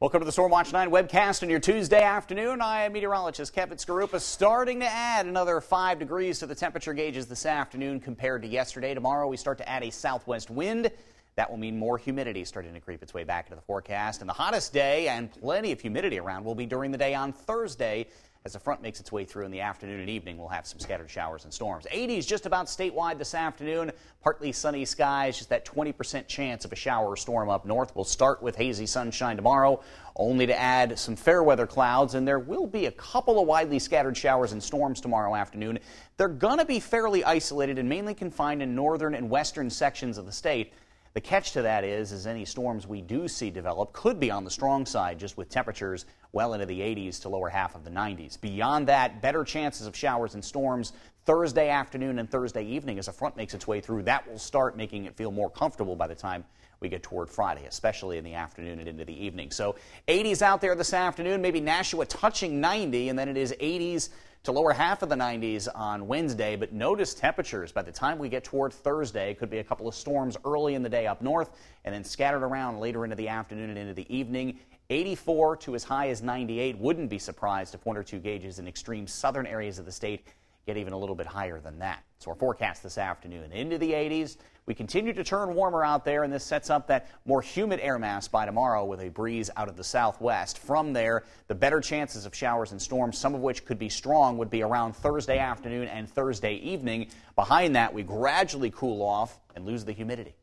Welcome to the Storm Watch 9 webcast on your Tuesday afternoon. I am meteorologist Kevin Skarupa starting to add another 5 degrees to the temperature gauges this afternoon compared to yesterday. Tomorrow we start to add a southwest wind. That will mean more humidity starting to creep its way back into the forecast. And the hottest day and plenty of humidity around will be during the day on Thursday. As the front makes its way through in the afternoon and evening, we'll have some scattered showers and storms. 80s just about statewide this afternoon. Partly sunny skies, just that 20% chance of a shower or storm up north. We'll start with hazy sunshine tomorrow, only to add some fair weather clouds, and there will be a couple of widely scattered showers and storms tomorrow afternoon. They're going to be fairly isolated and mainly confined in northern and western sections of the state. The catch to that is, is any storms we do see develop could be on the strong side, just with temperatures well into the 80s to lower half of the 90s. Beyond that, better chances of showers and storms Thursday afternoon and Thursday evening as a front makes its way through. That will start making it feel more comfortable by the time we get toward Friday, especially in the afternoon and into the evening. So 80s out there this afternoon, maybe Nashua touching 90, and then it is 80s to lower half of the 90s on Wednesday. But notice temperatures by the time we get toward Thursday. Could be a couple of storms early in the day up north and then scattered around later into the afternoon and into the evening. 84 to as high as 98. Wouldn't be surprised if one or two gauges in extreme southern areas of the state get even a little bit higher than that. So our forecast this afternoon into the 80s. We continue to turn warmer out there, and this sets up that more humid air mass by tomorrow with a breeze out of the southwest. From there, the better chances of showers and storms, some of which could be strong, would be around Thursday afternoon and Thursday evening. Behind that, we gradually cool off and lose the humidity.